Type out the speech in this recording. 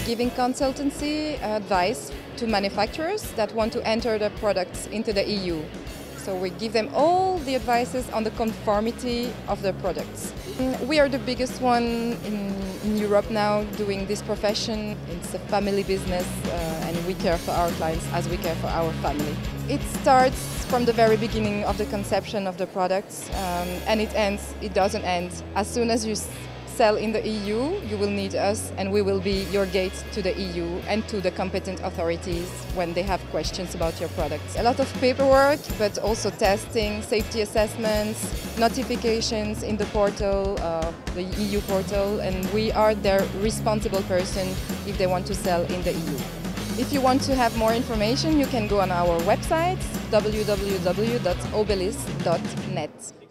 giving consultancy advice to manufacturers that want to enter their products into the EU. So we give them all the advices on the conformity of their products. We are the biggest one in, in Europe now doing this profession. It's a family business uh, and we care for our clients as we care for our family. It starts from the very beginning of the conception of the products um, and it ends, it doesn't end. As soon as you sell in the EU, you will need us and we will be your gate to the EU and to the competent authorities when they have questions about your products. A lot of paperwork, but also testing, safety assessments, notifications in the portal, uh, the EU portal, and we are their responsible person if they want to sell in the EU. If you want to have more information, you can go on our website www.obelis.net.